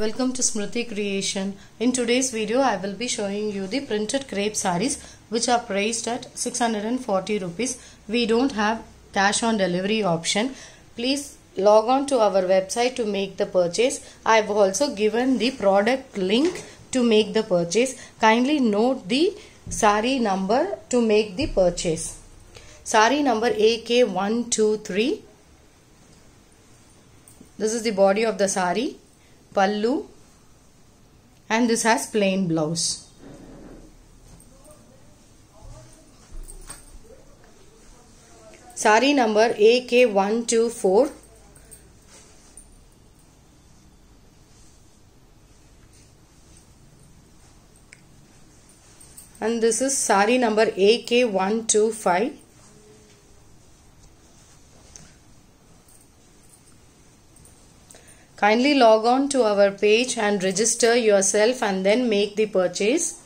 Welcome to Smrithi Creation. In today's video, I will be showing you the printed crepe sarees which are priced at 640 rupees. We don't have cash on delivery option. Please log on to our website to make the purchase. I have also given the product link to make the purchase. Kindly note the sari number to make the purchase. Sari number AK123. This is the body of the sari pallu and this has plain blouse. Sari number AK124 and this is sari number AK125 Kindly log on to our page and register yourself and then make the purchase.